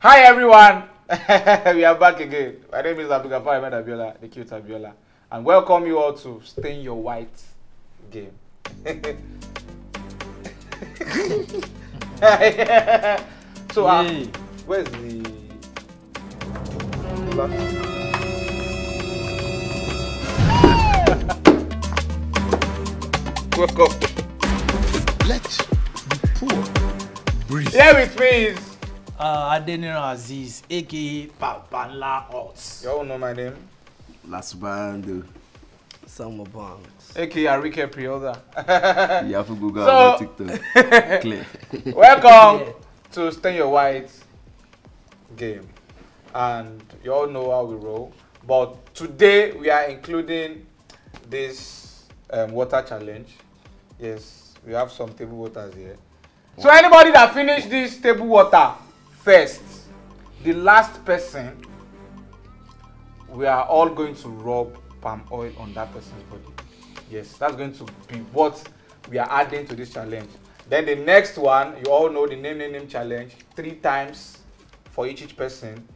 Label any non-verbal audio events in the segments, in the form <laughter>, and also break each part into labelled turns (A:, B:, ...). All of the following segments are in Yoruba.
A: Hi everyone! <laughs> we are back again. My name is Abdugafar Ahmed Abiola, the cute Abiola, and welcome you all to Stain Your White game. <laughs> so, uh, where's the.
B: <laughs> Wake up. Let the poor
C: breathe. Here with
B: me is uh, Adeniran Aziz, aka Babanla Hot. You all know my name?
D: Lasubando.
C: Samuel Bond.
A: aka Arike Prioda.
C: you have to Google so, TikTok. <laughs> Clear.
A: Welcome yeah. to Stay Your White game. And you all know how we roll. But today we are including this um, water challenge. Yes, we have some table waters here. So anybody that finish this table water first, the last person, we are all going to rub palm oil on that person's body. Yes, that's going to be what we are adding to this challenge. Then the next one, you all know the name, name, name challenge, three times for each, each person.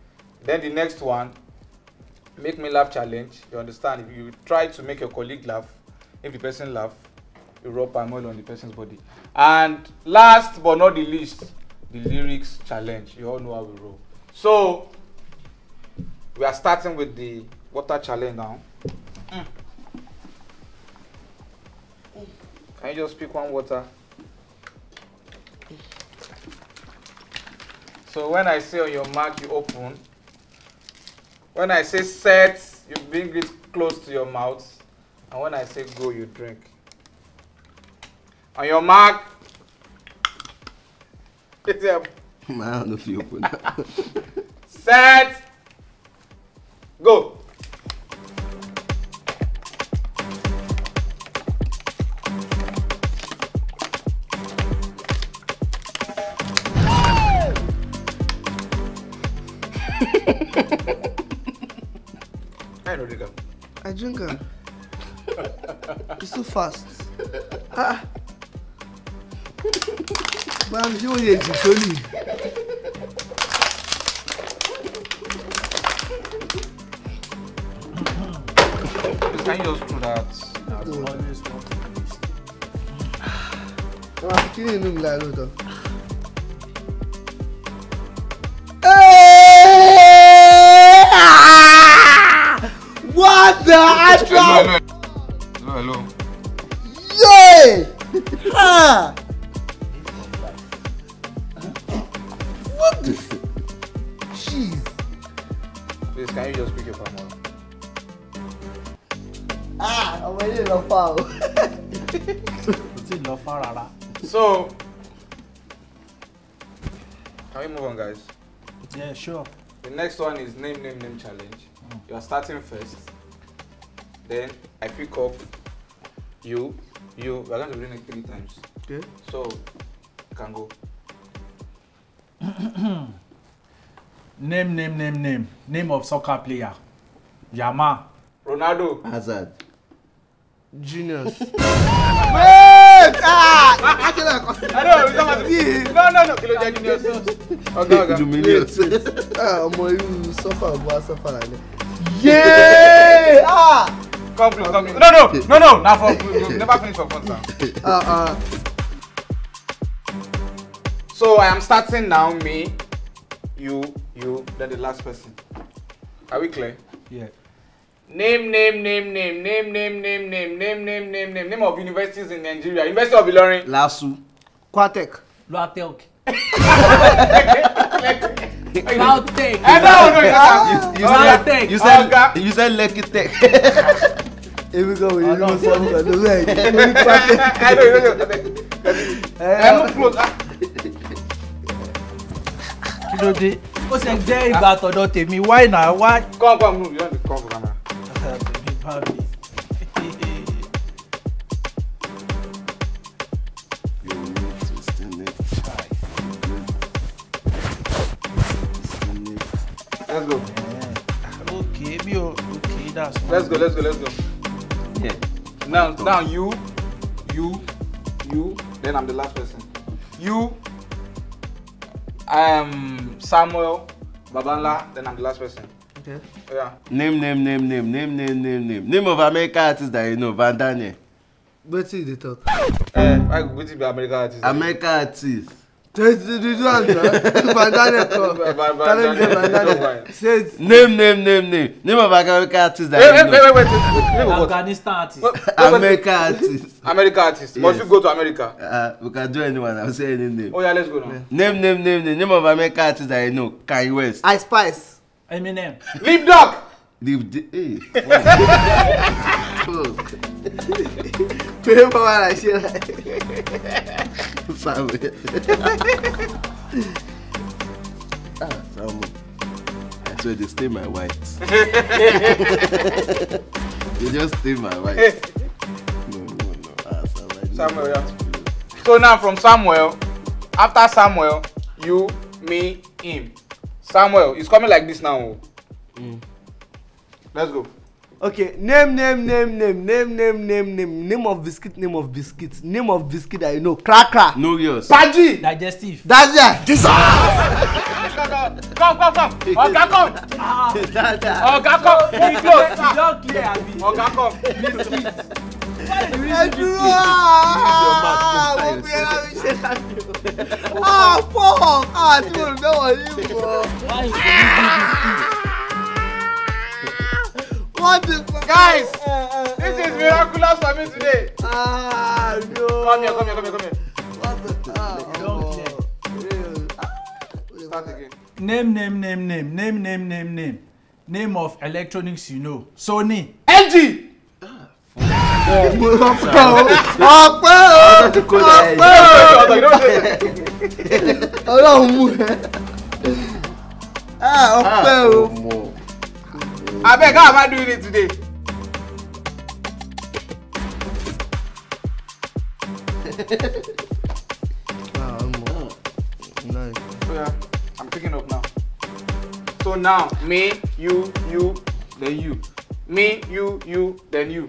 A: Then the next one, make me laugh challenge. You understand? If you try to make your colleague laugh, if the person laugh, you rub palm oil on the person's body. And last but not the least, the lyrics challenge. You all know how we roll. So we are starting with the water challenge now. Mm. Can you just pick one water? So when I say on your mark, you open. When I say set, you bring it close to your mouth. And when I say go, you drink. On your mark, Exemplo.
D: Mano, Filpo, não.
A: Set. Go. Ai don't drink.
C: I drink. It's fast. Ah. báyìí ṣé òye èsì tó nì.
B: Can you just do that? That's always oh. not
C: ah, eh! ah! What the actual? Hello, hello. Yeah. <laughs>
A: next one is name, name, name challenge. Oh. You are starting first. Then I pick up you, you. We're going to bring it three times. Okay. So, you can go.
B: <clears throat> name, name, name, name. Name of soccer player. Yama.
A: Ronaldo.
D: Hazard.
B: Genius. <laughs>
C: wait ah akílẹ̀ kọ́ sí. no no no kí ló jẹ́ juniors. ọ̀gá ọ̀gá juniors. ọmọ irú sọ́fà wa sọ́fà lálẹ́. yéé ah.
A: come close come close no no no no never finish for fun
C: sir.
A: so i am starting now me you you then the last person are we clear. Yeah name name name name name name name name name name name name name of universities in Nigeria University of Ilorin.
D: LASU
C: Quatec. LAUTEC. LAUTEC. ẹ you said
D: you said Lekki Tech.
C: èmi kan wòye ló sọ fún ọdún bẹ́ẹ̀ yìí lórí Quatec.
B: ẹ mú close. kí ló dé ó ṣe jẹ́ ìgbà àtọ̀dọ̀ tèmi why na why. come come no you don dey come Let's go. Okay, me okay, that's Let's go, let's go,
A: let's go. Yeah. Now now you, you, you, then I'm the last person. You, I am um, Samuel, Babanla, then I'm the last person.
C: Yeah.
D: Name, name, name, name, name, name, name, name. Name of American artist that you know, Van Daniel.
C: Wetin you dey talk?
A: Eh, I go wetin be American
C: artist. American artist. name
D: name name name name of american artist that you know
B: afghanistan artist <laughs> american
D: artist
A: american artist yes. must you go to america
D: uh, we can do anyone i will say any name oh
B: yeah let's go now
D: name name name name name of american artist that you know kanye west
B: i spice Eminem. Leave dog.
D: Lip d.
C: Pé bàbá rà ṣe rà. Sàmù. Ah,
D: Sàmù. I swear they stay my white. <laughs> they just stay my white.
A: No, no, no. Ah, Sàmù. Samuel, yeah. So now from Samuel, after Samuel, you, me, him samuel it's coming like this now. Mm. let's go.
C: okay name name name name name name name name name of biscuit name of biscuit name of biscuit that you know
B: cracker. no yours. paji. digestive. dazia. disa.
D: come come come oga come.
B: <laughs> oga come e come, e don clear oga come biscuit ẹ dúró àwọn
C: obìnrin náà fi ṣe láti ọ àpọ̀ àti olùdẹ́wọ̀ yìí wọ̀. Ah. What Guys, eh, eh, eh. this is miraculous for me today. Ah, no. Come here, come here, come here, come here. What
B: ah, oh, again. Name, name, name, name, name, name, name, name. Name of electronics you know. Sony. LG ọpẹ́ o ọpẹ́ o ọpẹ́
C: o Ọlọ́run mú ẹ ah, ọpẹ́ o. abeg how am I doing it today.
A: I'm picking up now. So now, me, you, you, then you. Me, you, you, then you.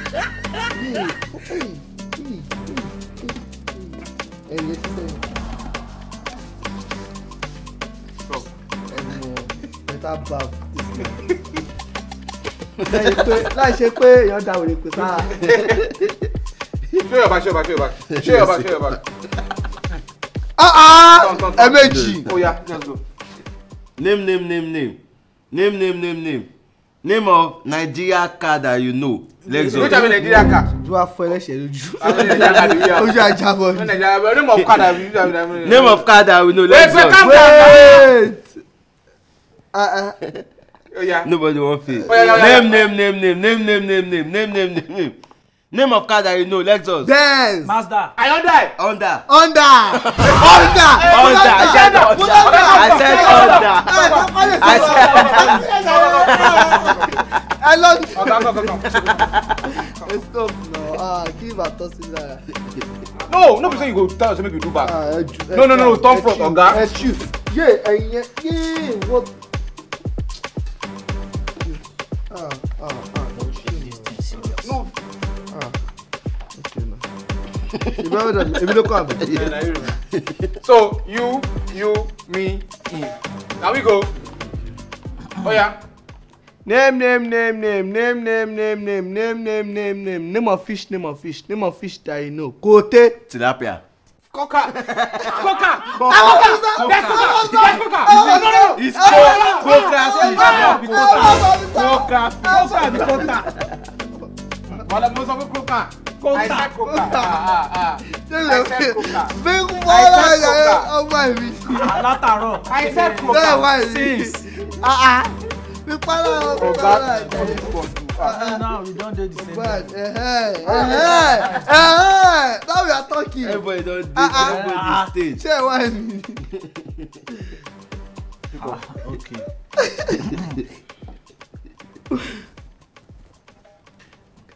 C: El este. Ẹnu better bath láì ṣe pé èèyàn da òrè pè sáà. ṣé
A: ọba ṣé ọba ṣé ọba ṣé ọba ṣé ọba.
C: ẹ̀ẹ́mẹ́jì.
D: name name name name name name name name name of nigeria car that you know lexus. which of nigeria car.
C: ju afọ ẹlẹsẹ lójú.
A: ojú ajá bọ ni. name of car that we know. name
D: of car that we know lexus. wait wait
C: wait. Uh Oh, yeah.
D: nobody wan fail. name name name name name name name name name name name name of car that you know lexus. benz
C: mazda. i don die. honda. honda.
D: honda. honda. i said
C: honda. i said honda. i said honda come, come, come. Stop now. Ah,
A: No, no be say you go tell us make you do back. uh, no, no, no, turn front, oga. Uh,
C: Yeah, uh, yeah, yeah. What? Ah, ah, so
A: you, you, me, him. Now we go.
C: Oh yeah. Name, name, name, name, name, name, name, name, name, name, name, name, name of fish, name of fish, name of fish that you know. Kote. Tilapia.
D: Coca. Coca. Coca. That's Coca. That's Coca. No, no, no. It's Coca. Coca.
C: Coca. Coca. Coca. Voilà, moi, ça veut Coca. Coca. Coca. Ah, ah, ah. Coca. Big Coca. Oh, my.
B: Látàárọ̀. I said Coca. Since.
C: Ah, ah pípàlà
B: ọ̀pọ̀lá now we don dey the same time. ẹhẹ ẹhẹ
C: now we are talking. everybody don dey everybody stage.
B: okay.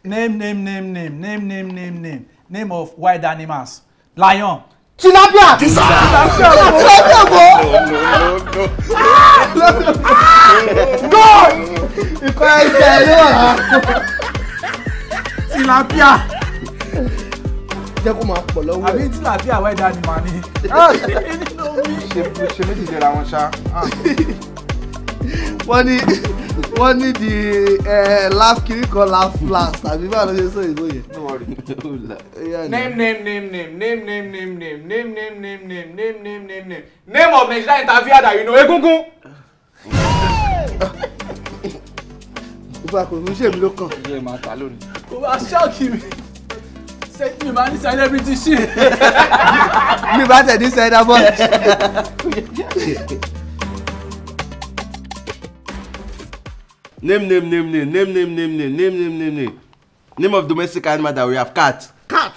B: name name name name name name name name of wild animals lion. tilapia. God!
A: Ikọ̀
D: ẹ̀jẹ̀ ló wà.
C: Tilapia. Jẹ́ kó máa pọ̀ lọ́wọ́ ẹ̀. Àbí tilapia wẹ̀ dání màá ní. Ṣé méjì jẹra wọn ṣá? Wọ́n ní wọ́n ní di laugh kiri kan laugh last àbí báwo ló ṣe sọ èso yẹn. name
A: name name name name name name name name name name name name name name name name of Nigeria interviewer that you know
B: egungun.
C: ìgbà kò ní ṣèmi ló kàn. ìyá ìmọ̀ àtà lónìí.
B: kò bá ṣọ́ọ̀kì mi sẹ́yìn máa ní celebrity shit.
C: mi bá tẹ̀ ní sẹ́dá bọ́ọ̀lù.
D: Name, name, name, name, name, name, name, name, name, name, name, name. Name of domestic animal that we have cat. Cat.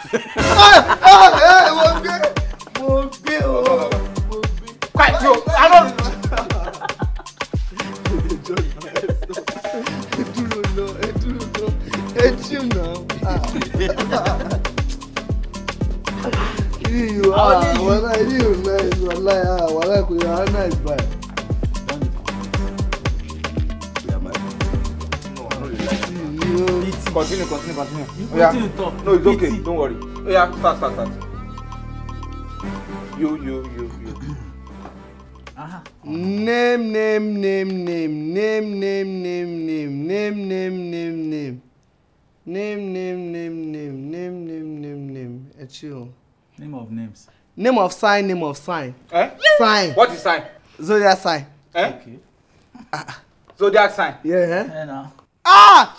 A: Continue, continue, continue. You continue, talk. No, it's okay. Don't worry. Oh, yeah, fast, fast, fast. You, you, you, you.
C: Aha. Name, name, name, name, name, name, name, name, name, name, name, name. Name, name, name, name, name, name, name, name. chill. Name of names. Name of sign, name of sign. Eh? Sign. What is sign? Zodiac sign.
A: Eh? Okay. Zodiac sign.
C: Yeah. Eh? Ah!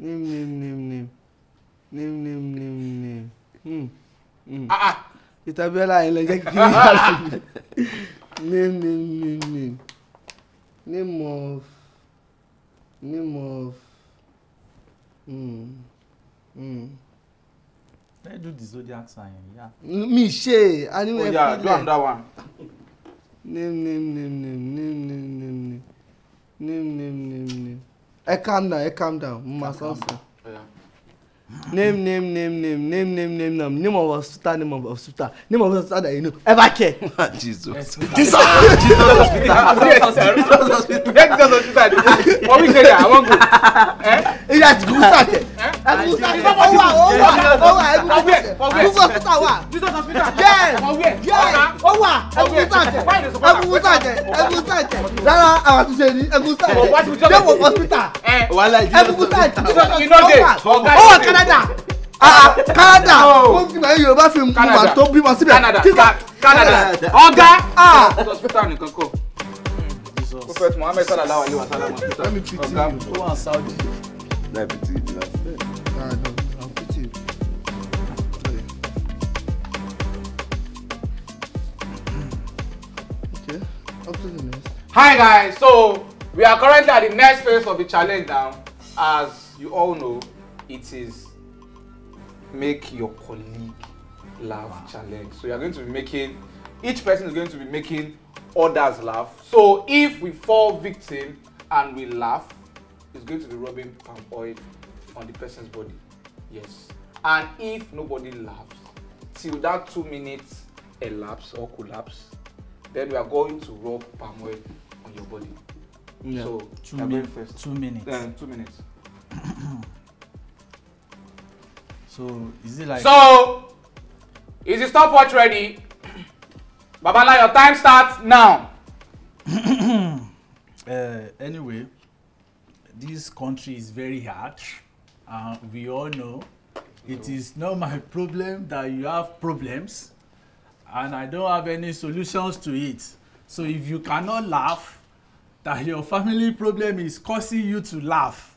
C: name name name name name name name name hmm hmm ìtàbíọ́lá yẹn lọ jẹ́ kí n yà sí name name name name name of name of hmm hmm.
B: Let's do the zodiac sign, yeah. Mi
C: ṣe, a ní wọ́n fi lẹ̀. Oya, do another one. Name name name name name name name name name name name name ẹ calm down ẹ calm down mo máa sọ sọ name name name name name name name name name of hospital name of hospital name of hospital that you know ever care. Ah, jesus jesus <laughs> jesus <laughs> hospital jesus hospital jesus hospital for which area i wan go. ilé àti gúúsù àtẹ ẹgúsí ó wà ó wà ó wà ẹgúsí ẹgúsí ọ̀sítà wà yẹ́ẹ̀ yẹ́ẹ̀ ó wà ẹgúsí tàjẹ̀ ẹgúsí tàjẹ̀ ẹgúsí tàjẹ̀ rárá àwọn àtúnṣe ni ẹgúsí tàjẹ̀ jẹ́wọ̀ ọ̀sítà ẹgúsí tàjẹ̀ ó wà ó wà Canada ah, Canada ó ti gbà Yorùbá fi mu wà tó bímọ síbẹ̀ Canada ọ̀gá ah. ọ̀sítà
A: nìkan kọ̀. Prophet Muhammad sallallahu alaihi wa sallam ọ̀gá tó wà Saudi.
D: Láìpẹ́ tí ìdílé àti bẹ́ẹ̀.
A: Hi guys, so we are currently at the next phase of the challenge now. As you all know, it is make your colleague laugh wow. challenge. So you are going to be making, each person is going to be making others laugh. So if we fall victim and we laugh, it's going to be rubbing palm oil on the person's body yes and if nobody laughs till that two minutes elapse or collapse then we are going to rub palm oil on your body
B: yeah. so two, min first. two minutes uh, two minutes <clears throat> so is it like so
A: is the stopwatch ready <clears throat> babala your time starts now
B: <clears throat> uh, anyway this country is very hard and we all know it is not my problem that you have problems and I don't have any solutions to it. So if you cannot laugh that your family problem is causing you to laugh,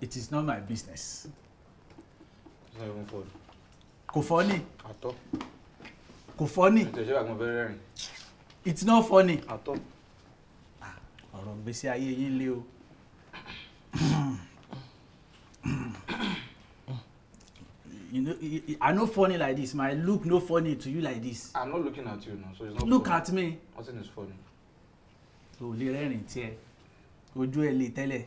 B: it is not my business. Kò funny. Àtọ́. Kò funny. Ìtẹ̀jẹ́ àgbọn fẹ́rẹ́ It's not funny. Ah, ọ̀rọ̀ gbèsè ayé yín lé o. <clears throat> you know i no funny like this my look no funny to you like this. i'm not looking at you now so it's not look funny. at me. nothing is funny. o lè rẹ́rìn tiẹ̀ ojú ẹ lè tẹ́lẹ̀.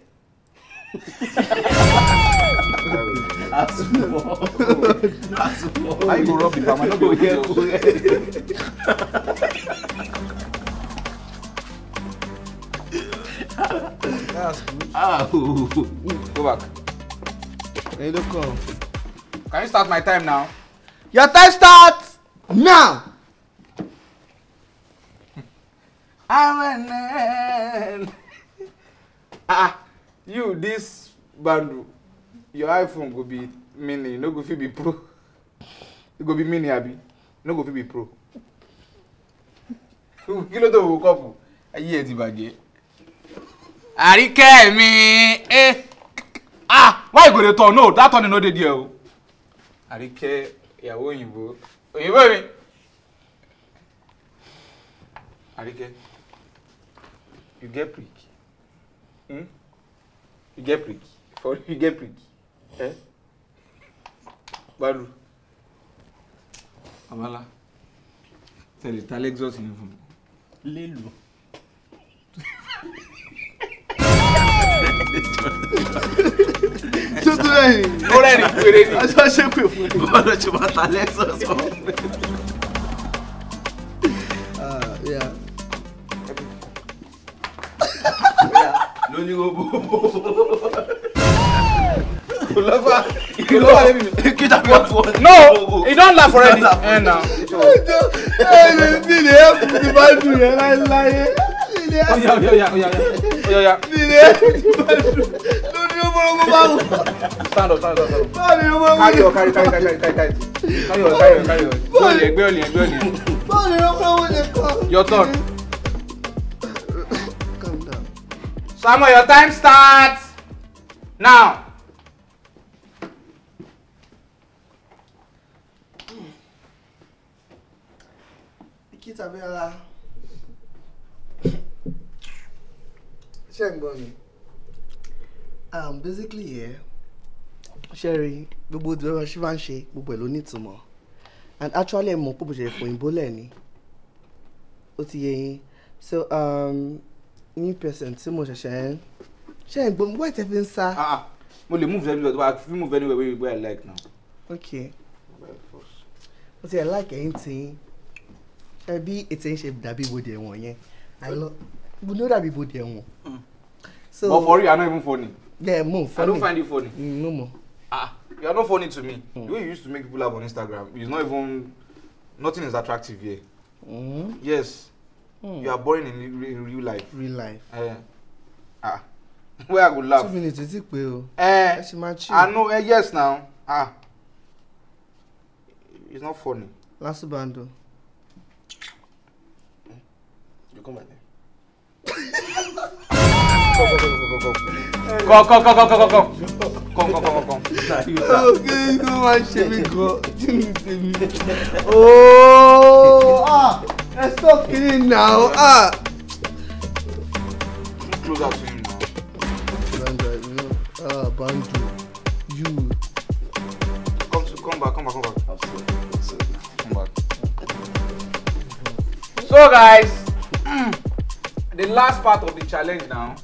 B: asumọ asumọ. i go rub the palm i no go hear go
D: ah oh
C: go back. Hey, look up. Oh.
A: Can you start my time now? Your time starts now. I Amen. <laughs> ah, you this bundle, your iPhone go be mini, no go fit be pro. It go be mini abi, no go fit be pro. <laughs> Kí ló tó wò kọ́pù? Ayé ẹ ti bàjẹ́. mi, eh, ah, why you go dey turn? No, that turn is not there o àríkẹ́ ìyàwó òyìnbó òyìnbó mi àríkẹ́ you get prick hmm? you get prick for you get prick eh? balu amala tẹ̀lé ta lexus yẹn fún mi
B: lélu
C: tó tún rẹ̀ ni. ó rẹ̀ ni péré ni. aṣọ ṣe pè fún mi. bọ́ọ̀lù tí wọ́n ta lẹ́sọ̀
D: sọ. lóní gbogbo kò lọ́fà kò lọ́fà lẹ́bi mi. kíta bí wọ́n fọ. no he don laugh
A: already. ẹ na.
C: ẹ mi bí ni ẹ kù ti bá dùn yẹn láéláé. Oya oya oya
A: oya oya oya.
C: Nire lórí ọmọlọmọ bá wù.
A: Stand up stand up stand up.
C: Báwo ni ọmọlọmọ yìí? Kárí
A: ọ carry kárí carry kárí kárí. Kárí ọ kárí ọ kárí ọ. Bọ́ọ̀lì ẹgbẹ́ ọ̀lì ẹgbẹ́ ọ̀lì.
C: Báwo ni ọmọlọmọ yìí Your turn.
A: Calm down. Samuel your time starts
C: now. Kí tàbí ọlá. ṣe ń gbọ́ um basically yẹ ṣe rí gbogbo ìdúró ṣe máa ń ṣe gbogbo ẹ̀ ló ní ìtumọ̀ and actually ẹ̀ mọ̀ pé bòṣẹ̀ fòyìnbó lẹ̀ ni ó ti yẹ yín so um, new person tí mo ṣẹ̀ṣẹ̀ ń ṣe ń gbọ́ mi wọ́n ti ń sá. Ah, ah, mo lè move
A: anywhere but i fit move anywhere where i like now.
C: okay mo ti ẹ̀ like ẹ̀yìn tí ẹbí ètè ń ṣe dàbí ìwòde ẹ̀wọ̀n yẹn i love we know that people dey won. so but for real i no even funny. yeah mo funny i don find you funny. Mm, no more.
A: ah you are not funny to me mm. the way you used to make people laugh on instagram is not even nothing is attractive here. Mm. yes mm. you are boring in, in real life. real life. Uh, ah <laughs> where i go laugh. two
C: minutes ti pe o.
B: Eh, ẹ i know uh,
A: yes now ah it's
C: not funny. lasubando. you come my name. Go go go go go go go go go go go go. igbó máa ń ṣe mí gan tí mi ṣe mí. ooo ah ẹ sọ kiri nà ó ah. closer to him now. Banda, you know, ah, Banjo, you.
A: Come, to, come back, come back, come back. Come back. So guys, mm, the last part of the challenge now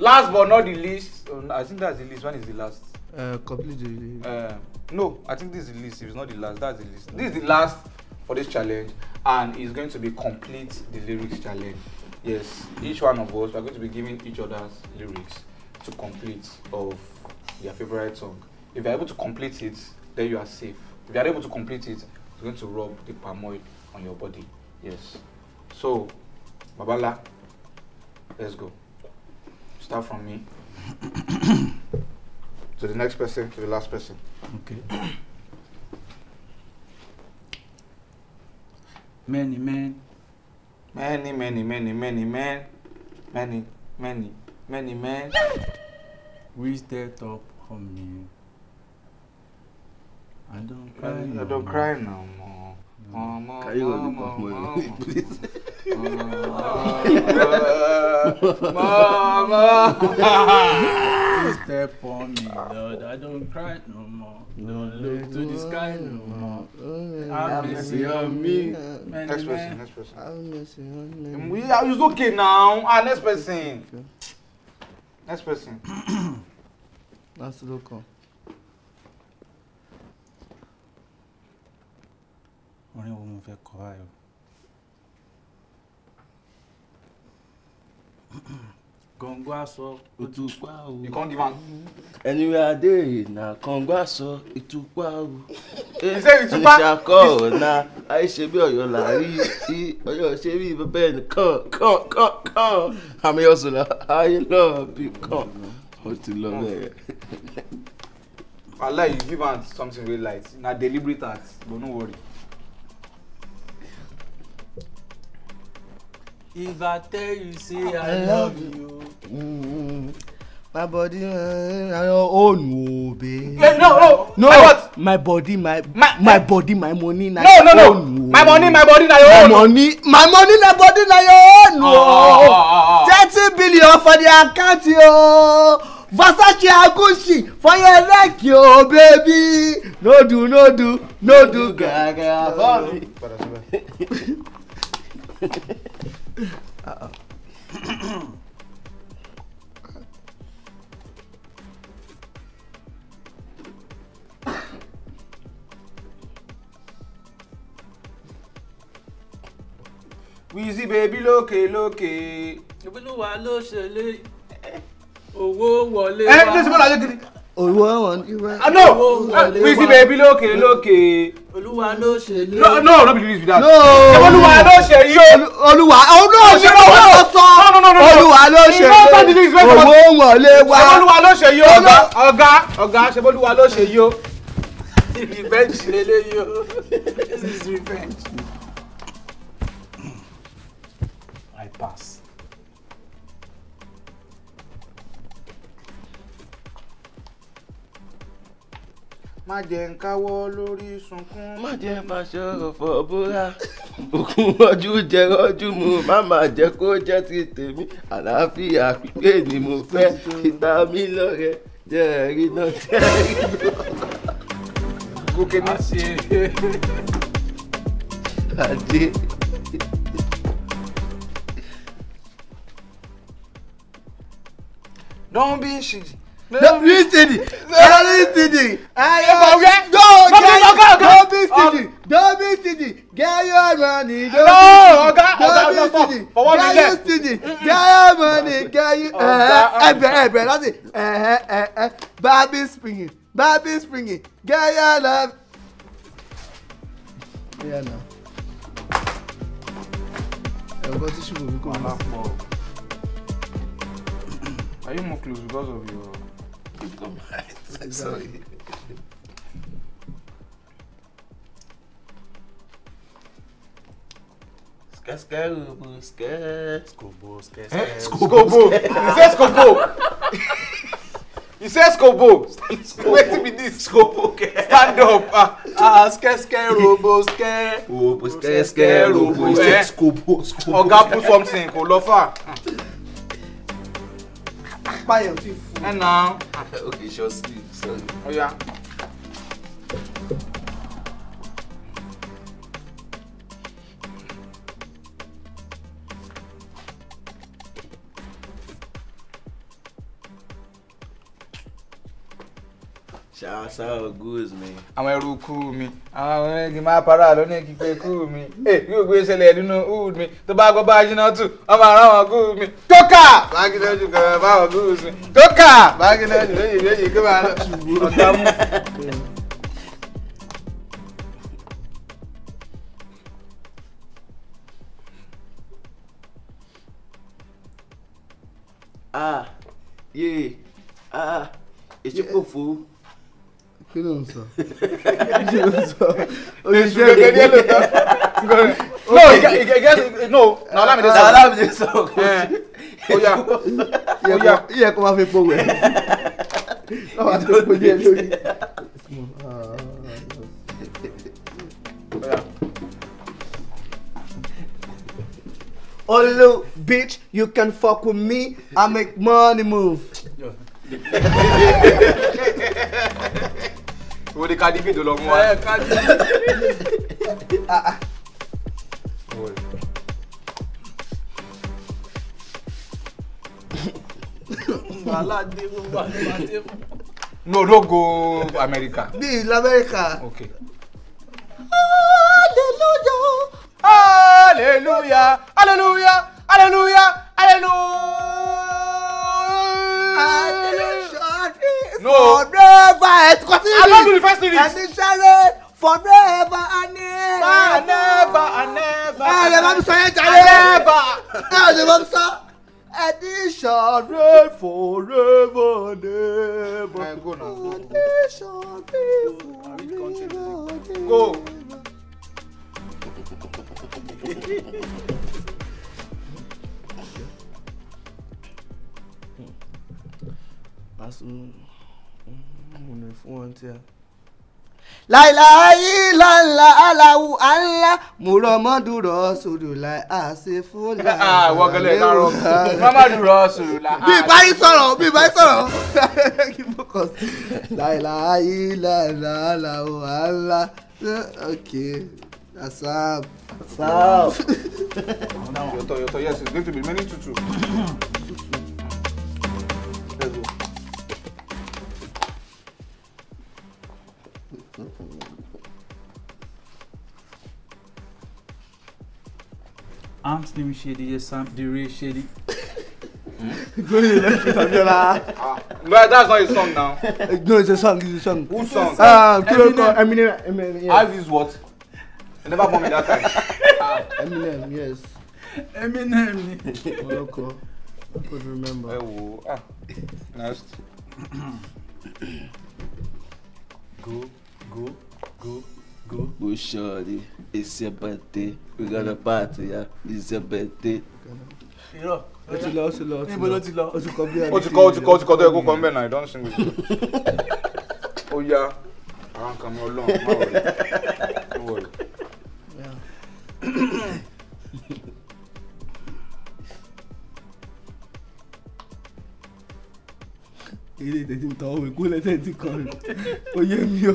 A: last but not the least um, i think that's the least when is the last.
C: Uh, complete the.
A: Uh, no i think this is the least if it's not the last that's the least this is the last for this challenge and it's going to be complete the lyrics challenge yes each one of us we are going to be giving each other's lyrics to complete of their favorite song if you are able to complete it then you are safe if you are able to complete it it's going to rub the palm oil on your body yes so babala let's go. Start from me. <coughs> to the next person, to the last person.
B: Okay. <coughs> many men.
A: Many, many, many, many men. Many, many, many men.
B: We stayed up for me. I don't cry. I, no I don't more. cry no more. Mama, Can mama, mama, mama. <laughs> <laughs> Mama. Step on me, Lord. I don't cry no more. Don't look to the sky no more. Have mercy on me. Next person, next
C: person. Have mercy on me. It's okay
A: now. Ah, next person. Next person.
B: Last local. orin wo mo fẹ́ kọ ayọ̀. Kongwaso,
D: Utukwa. You can't give an. Anywhere I day, na Kongwaso, Utukwa. He said Utukwa. And it's a call, na Aisha be Ọ̀yọ́ la rí, Ọ̀yọ́ ṣe bí bẹ́ẹ̀ ni kàn kàn kàn Àmì ọ̀sùn la, I love you kàn. Ó ti lọ bẹ́ẹ̀.
A: Wàhálà you give am something wey light, na deliberate act, but no worry.
B: if i tell you say i love you.
C: Mm-hmm. my body my own o babe. no no no my what. my body my my, my body my money na no, no, no. own oh, o. my money my body na your own. my money my money my body na your own o. Ah, ah, ah, thirty billion for the account yo. Versace Agushi for your neck, yo baby. No do, no do, no do, gaga for
D: <laughs>
A: Wizzy ah, ah, baby lókè lókè. olúwa ló ṣẹlẹ̀
B: owó wọlé wa. ẹ ní sọ́kọ́ làjọ gidi.
C: owó wọlé
B: wa. no Wizzy baby
C: lókè lókè.
B: olúwa ló ṣẹlẹ̀. no no no believe that. Oh, no olúwa ló ṣe yó.
C: olúwa olúwa ṣe ló wọ́n sọ. olúwa ló ṣe yó. owó wọlé wa. olúwa ló ṣe yó. ọ̀gá
A: ọ̀gá ọ̀gá ṣe olúwa ló ṣe yó. revenge lele yo this is revenge. pass. má jẹ́ ń káwọ́ lórí sunkún. má jẹ́
D: ń faṣọ ọ̀fọ̀ bóra bùkún ọjú jẹ rọ́jú mu má má jẹ́ kó jẹ́ ti tèmi àlàáfíà pípé ni mo fẹ́ ìta mi lọ́rẹ̀ jẹ́ ẹ̀rí náà jẹ́ ẹ̀rí náà. gòkè ní ṣe é. adé.
C: Don't be shitty. Don't be steady. Ah, um, Don't be steady. Don't be steady. Don't be steady. Get your money. Don't be steady. Get your steady. Get your money. Get your. eh. ẹbẹ láti Barbie springing Barbie springing get your love. Yeah, no. I'm going Ẹ̀rọ tí ṣùgbọ́n mi kò ní. Are you more close
A: because of your? You've <laughs> I'm sorry.
D: Skobo, skobo, skobo. You said skobo.
A: You said skobo. Wait a minute, <laughs> skobo. Stand up. Ah, ah, ske ske robo ske.
D: Robo ske ske eh? robo ske skobo.
A: Ọ̀gá put something kò lọ pa ẹ̀ ò tí ì ẹ nà. Ah, okay sure see you soon. ọ̀ya. Asaro ah, goods mi. Àwọn ẹrú kú mi. Àwọn ẹgbẹ́ máa para àlọ́ ní kíkẹ́ kú mi. Ẹ yóò gbé ṣẹlẹ̀ nínú hood mi. Tó bá gbọ́ bá jiná tù, wọ́n máa rán àwọn goods mi. Tókà! Bákídẹ́jù kan báwọn goods mi. Tókà! Bákídẹ́jù lóyè lóyè kí máa lọ. Ọ̀tá mú.
D: Ah, yeah, ah, ètò kò fowó kí ló ń sọ kí ló ń sọ oṣù gẹ́gẹ́ ní ẹlò
C: tán no ìgẹ́gẹ́
D: no na Ọlámídé sọ Ọlámídé sọ oya oya iye kó máa fi po wẹ
B: náà wàá tó pe
C: bitch, you can fuck with me. I make money move.
A: <laughs> <laughs> wo ni kadibi tó lọ mú wa. Ah, ah. no no go america.
C: bíi America. okay. hallelujah hallelujah hallelujah hallelujah hallelujah no forever ẹtù kọ́ sí rí ẹni sáré forever and ever. never and never. ẹ ẹ bá mi sọ yẹn jàre. never. ẹ ẹ bá mi sọ. ẹni sáré forever and ever. ẹ go na go. ẹni sáré forever and ever. go. <laughs> su mo ní fún wọn tí a. láìláì láńlá aláwù àńlá mo rọ mọ́dúrọ̀ sòdùlà àṣẹ fún làwọn. àwọn gẹlẹ lárọ mọ́mọ́dúrọ̀ sòdùlà. bí ìbáyìí sọ̀rọ̀ bí ìbáyìí sọ̀rọ̀ kí n focus. láìláì láńlá aláwù àńlá ok asap asap. yọtọ <laughs>
A: yọtọ yes it's going to be many tutu. <laughs>
B: arm slim shady yes sam real shady. Glory is left with Abiola.
C: Well, that's not his song now. Eh, no, it's a song. It's a song. Whose song? Ah, Eminem. Eminem.
A: Eminem. Yes. As what? I never bought me that time. <laughs> ah. Eminem, yes. Eminem. Morocco. I could remember. Oh, ah. Next.
B: go, go, go
D: go. Go shorty, it's your birthday. We're gonna party, yeah. It's your birthday. Irọ́. O ti lọ, o ti lọ, o ti lọ. Níbo ló ti lọ? O ti kọ bí ẹni. O ti kọ, o ti kọ, o ti kọ tó yẹ kó kọ mbẹ́ náà. I don't sing with you.
A: oh, yá, àwọn kan mi ọlọ́run, má
D: wọlé. Má wọlé.
C: Ilé ìtẹ̀sí ń tọ́ òwe kúlẹ̀ tẹ̀ oh, kọrin. Ó yé mi o.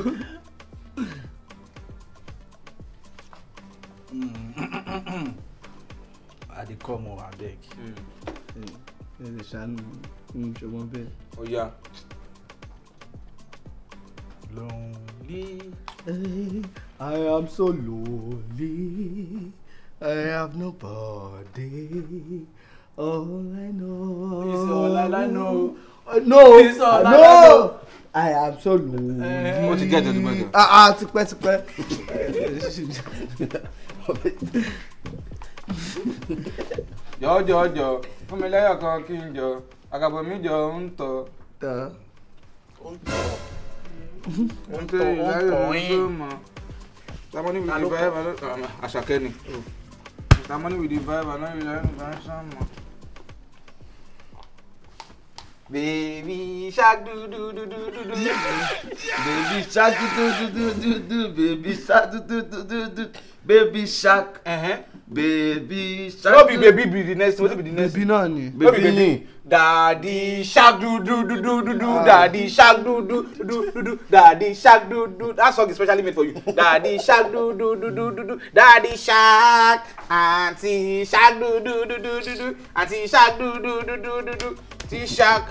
B: àánú fún ìṣọgbọ́n bẹ́ẹ̀. ó yá. lonely.
C: I am so lonely. I have nobody. All I know. It's all I know. no. It's all no. I know. I am so lonely. Ó ti gẹ́jọ ti gbẹ́jọ. Ah ah tipẹ́ tipẹ́.
A: Jọ̀ọ́ jọ̀ọ́ jọ̀ọ́ fún mi lẹ́yọ̀ kan kí n jọ àgàbọ̀ mi jọ ń tọ̀. tọ́. ó ń tọ̀. ó ń tọ̀ ó ń tọ̀ yín. tamani wìdí báyìí bá àṣàkẹ́ ni tamani wìdí báyìí bá lọ́nà ìlànà ìlànà sàmà. Baby
D: shark do do do do do do. Baby shark do do do do do. Baby shark do do do do do baby shark. Uh -huh. baby shark.
A: no be baby be the next one no be the baby náà ni. baby baby dadi shark do do do do do do. Daddy shark do do do do do. Daddy shark do do. that song is specially made for you Daddy shark do do do do do do. Daddy shark aunty shark do do do do do do. aunty shark do do do do do do. ti shark.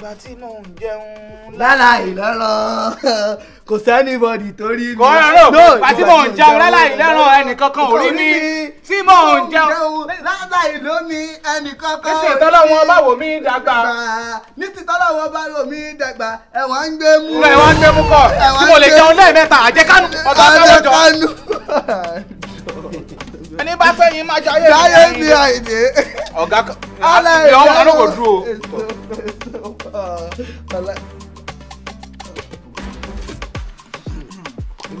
A: ìgbà tí mò ń jẹun. lálàyé
C: lọ́lọ́ kò sẹ́nibọ̀dì tó rí mi. kò rán rò àti mò ń jẹun láláì lẹ́ràn ẹnìkankan ò rí mi tí mò ń jẹun. láláì ló mi ẹnìkankan ò rí mi. nítorí tọ́lọ́wọ́ bá wò mí dàgbà. nítorí tọ́lọ́wọ́ bá wò mí dàgbà ẹ̀wà ń gbé mú. ẹ̀wà ń gbé mú kọ tí mo lè jẹun lẹ́ẹ̀mẹ́ta àjẹkánu ọ̀tọ̀ àjẹkánu. ẹni bá fẹ́ yín máa jayé mi. jayé mi àìdè. ọ̀gá kan. alẹ́ ìyá ọ̀gá náà dúró.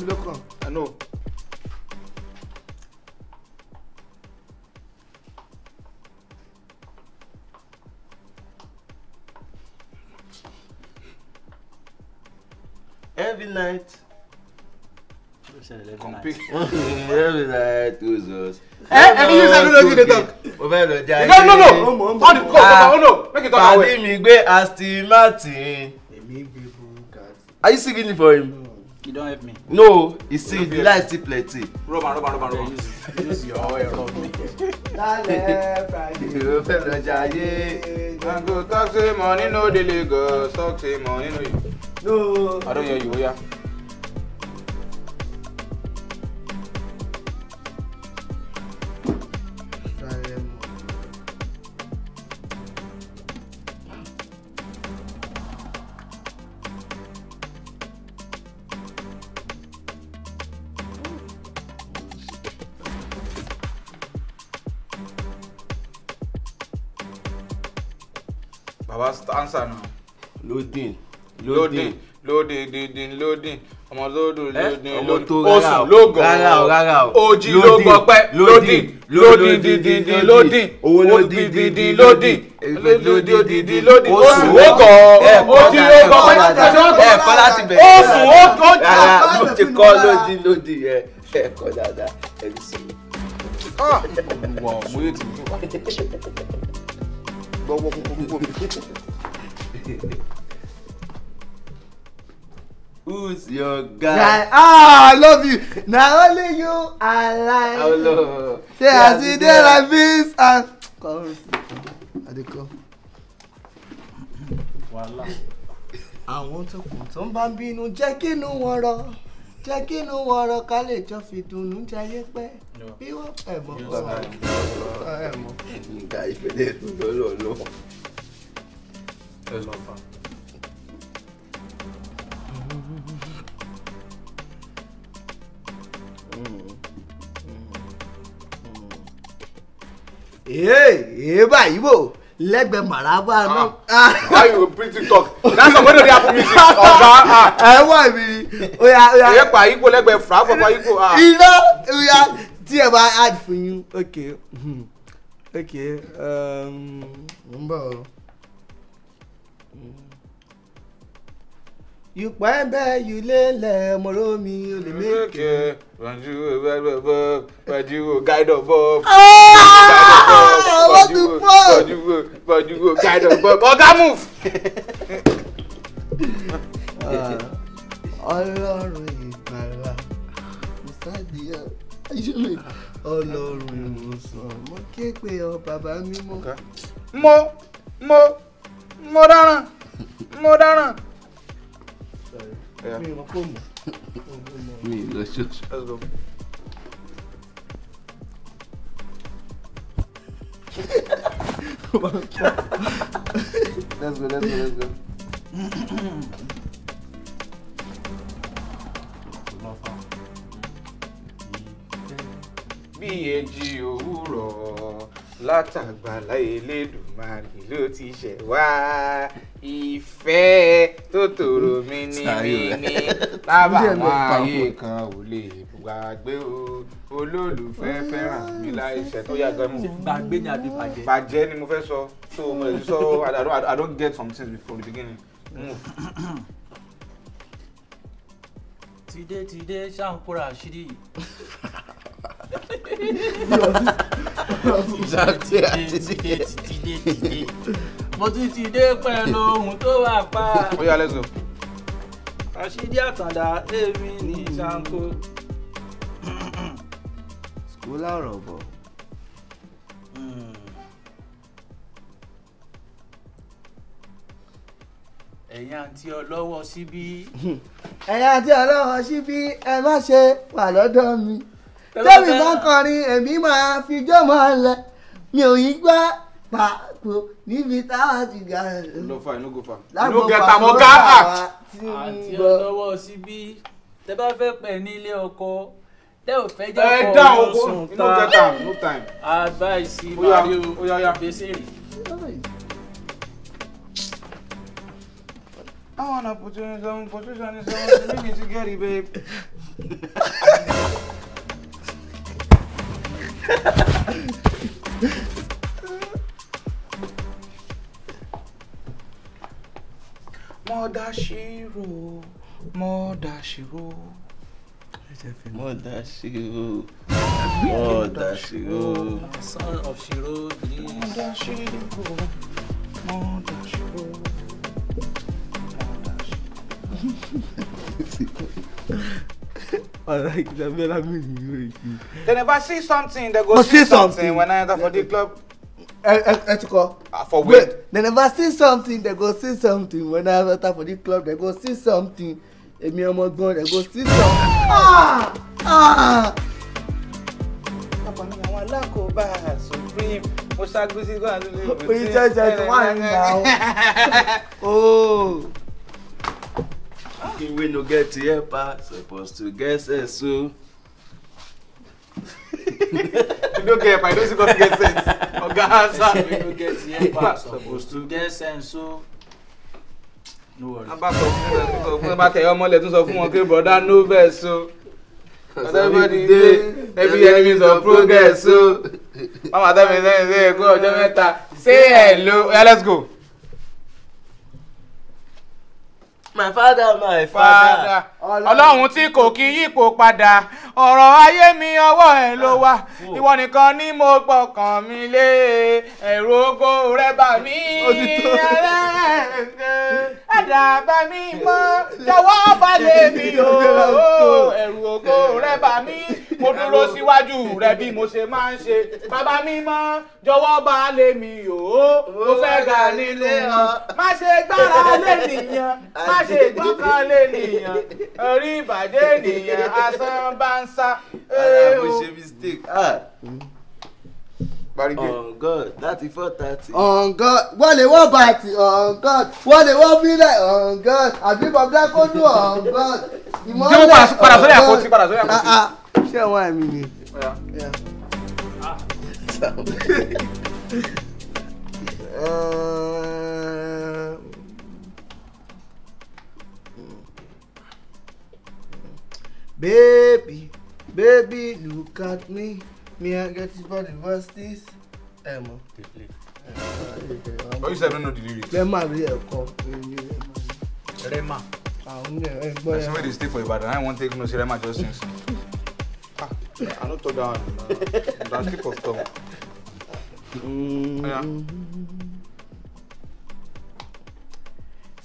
A: èmi ló àná.
D: every night compete. <laughs> every night goes us. ẹ ẹ bí yóò sáré lọ sí ilé tán. mo fẹ́ lọ jẹ́ ayé. no no no
C: all ah, the call come on no make you talk away. pàdé
D: mi gbé aston martin. èmi gbé burúkú. are you singing for him. You don't help me. No, you see, the light still plenty.
A: Rub and rub and rub <laughs> Use your oil, rub me.
C: Lálẹ́
A: Friday. Yóò fẹ́ lọ jayé. I go talk say money no dey Lagos, talk say money no. No. I don't hear you, Yeah. baba stanza náà. Loading. Loading. Loading. Loading. Loading. ọmọ lódò eh? Loading. Loading. oṣù lógàn
D: rárá o rárá o ojì Loading. Loading. lódìn lódìn Loading. lódìn Loading. dídín Loading. Loading. dídín eh, Loading. oṣù lógàn ojì lógàn pẹ ẹ kọ́ láti bẹ̀rẹ̀ oṣù lógàn rárá mo ti kọ́ Loading. Loading. ẹ eh. ẹ kọ́ dáadáa ẹ ní sọ. Ah. wọ́n mo yóò ti mú wa lọ́wọ́ kúkúrú Who's your guy? guy?
C: Ah, I love you. Na only you I like. Oh, no. Say yeah, as you dey like this and. Ah. Come. I dey come. Wàhálà. Àwọn tó kù tó ń bá ń bínú jẹ́ kínú jẹ́ kí inú wọ̀rọ̀ ká lè jọ fi dùnnú jayé pẹ́ bí wọ́n ẹ̀ mọ́ ẹ̀ mọ́. nǹka
D: ìpínlẹ̀ èdè lọ́lọ́ ẹ lọ fa.
C: èé èé báyìí bò lẹ́gbẹ̀ẹ́ màràbà Ah, why you pretty talk that's why they have music ọba. Ah. <laughs> ẹ wọ mi
A: oya oya. ìyẹn pa igbó lẹ́gbẹ̀ẹ́ fura fọpa igbó. Ah. iná
C: oya tí ẹ bá add for you? ok hmm. ok Um, bọ̀ You went back, you lay there, Moromi, you the make
A: it. When you were above, when you were guide of Bob. Oh,
C: what the fuck? When you were, when you were guide of Bob. Ọ̀gá move! Ah, Ọlọ́run ìgbàlà, Mùsàdíyà, Ayọ̀lẹ̀, Ọlọ́run ìwòsàn, mo ké pe ọ bàbá mímọ́. Mo, mo, mo dáràn, mo dáràn. Yeah. Me
D: let's just. Let's go. let's go, let's go, let's go.
A: Bí ejì o. látàgbàlá Elédùmarè ló ti ṣẹ̀ wá ìfẹ́ tó tòrò mí ní mí ní lábàwọn ayé kan ò lè gbàgbé o olólùfẹ́ fẹ́ràn mi láì ṣẹ̀ tó yàgbẹ́ mu. gbàgbé ni àbí bàjẹ́. bàjẹ́ ni mo fẹ́ sọ so mo lè sọ I don't I don't get some things from the beginning.
B: tìdé tìdé ṣáà ń àṣírí <laughs> <laughs> mo ti ti dé pẹ̀lú ohun tó wà pa. ó yà lẹ́sùn. àṣírí àtàndá èmi ní sanko.
C: skúlà ọ̀rọ̀ bọ̀.
B: ẹ̀yin àǹtí ọlọ́wọ́ síbí.
C: <laughs> ẹ̀yin àǹtí ọlọ́wọ́ síbí ẹ má ṣe wà lọ́dọ̀ mi tẹ́mi bá kọrin èmi máa fi jọ́ máa lẹ mi ò yí gbá pàpò níbi táwa ti ga rẹ̀. no fa no go fa no get amoga act.
B: àti ọlọ́wọ́ síbí tẹ bá fẹ́ pẹ̀ nílé ọkọ tẹ ò fẹ́ jẹ́ kọ́ ọ sùn ta advice mario gbèsè
A: rè. I want to put you in some position, in some, you need to
D: get it, babe. <laughs>
A: Mọ̀dáṣírò Mọ̀dáṣírò
D: Mọ̀dáṣírò Mọ̀dáṣírò
B: Son of Shiro please. Mọ̀dáṣírò Mọ̀dáṣírò Mọ̀dáṣírò.
C: Alright, Isabella make me know again.
A: They never see something, they go see, see something, something when I enter for the club. Etuko. Eh, eh,
C: eh, uh, ah, for wait. wait. They never see something, they go see something when I enter for the club, they go see something. Èmi ọmọ gan, they go see something. Ah! Ah!
A: Àbàmì àwọn alákòóbá Supreme mo ṣàgbésí gbọ́dọ̀ lórí
D: ìwé tí.
C: Oyin <laughs>
D: pikin wey no get helper suppose to get sense so. <laughs> you
A: no get helper you no still
D: come
B: get sense oga answer me. you no get helper suppose to get sense so. abakọ fún ẹ
A: bá tẹ tún sọ fún wọn pé broda no vex o
B: everybody dey
A: every enemy of progress o mama tell me say say ọjọ́ mẹ́ta say hello yeah, let's go. my father my father. ọlọ́run tí kò kí yípo padà ọ̀rọ̀ ayé mi ọwọ́ ẹ̀ ló ah, wà ìwọ nìkan ni mo gbọ́kàn mi lé ẹ̀rù ògo rẹ bà mí ẹ̀dá bà mí
C: mọ́ jọ̀wọ́ balẹ̀ mi o
A: ẹ̀rù ògo rẹ bà mí mo dúró síwájú rẹ bí mo ṣe máa ń ṣe bàbá mi mọ́ jọ̀wọ́ balẹ̀ mi o mo fẹ́ ga nínú
D: má ṣe gbára lé nìyẹn
A: má ṣe gbọ́kàn lé nìyẹn orí ìbàjẹ́ nìyẹn asán bá ń sá. ara oh.
D: mistake. Ah. On God, thirty four thirty.
C: Oh God, wọ́n lè wọ́n bàtì on God, wọ́n lè wọ́n bílẹ̀ on God, àbí bàbá kò dùn on God. Ìmọ̀lẹ̀ on God. Jẹ́ padà sórí àpótí, padà sórí àpótí. Ah, ah. Ṣé ẹ̀wọ̀n ẹ̀mí ni? <laughs> Um, baby. Baby, look at me. Me, I get you for the verses. Ẹ mọ̀. But you said I don't know the lyrics. Rema Rema. a call. Rema. That's where
A: they stay for Ibadan. I won't take no see Rema just sing song. Ah, I don't talk that one. That's keep of talk. Mm. Oh, yeah. Mm-hmm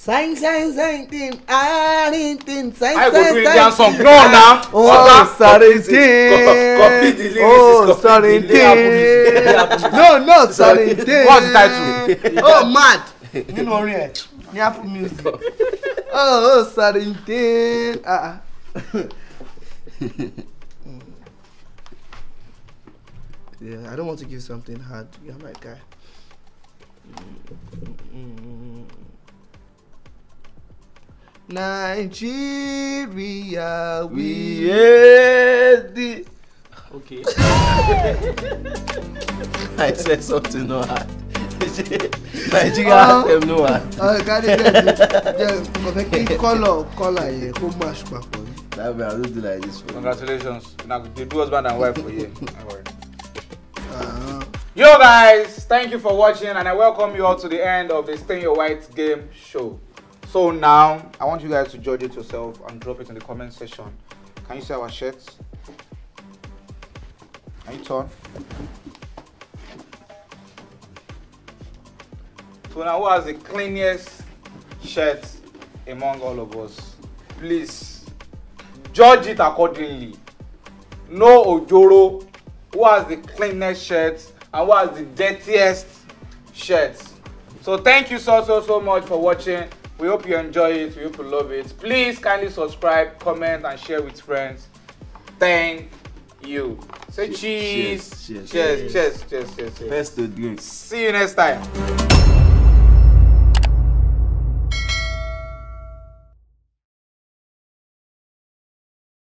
C: sign sign sign tin arin tin sign sign sign. i go do indian song no na. oh sorry tin oh sorry tin no no sorry tin. what's the title. <laughs> oh mad nínú orin ẹ ní apple music <laughs> oh oh sorry tin. Ah, ah. <laughs> Yeah, I don't want to give something hard. You're my guy. Mm-hmm. Nigeria, we are the. Okay. <laughs> I said something not hard. Nigeria uh, anthem no hard. Ọ̀gáde jẹ́ kọ̀fẹ́ kí kọ́lọ̀ kọ́là yẹn kó má ṣùpà pọ̀ That man, I don't do like this for you.
A: Congratulations. Now, the two husband and wife for you. Don't worry. Uh-huh. Yo guys, thank you for watching and I welcome you all to the end of the Stay Your White Game show. So now I want you guys to judge it yourself and drop it in the comment section. Can you see our shirts? Can you turn? So now who has the cleanest shirt among all of us? Please judge it accordingly. No Ojoro. Who has the cleanest shirt and who has the dirtiest shirt? So thank you so so so much for watching. We hope you enjoy it. We hope you love it. Please kindly subscribe, comment, and share with friends. Thank you. Say cheese. Cheers. Cheers. Cheers. Cheers. Cheers. cheers, cheers. Best to drink. See you next time.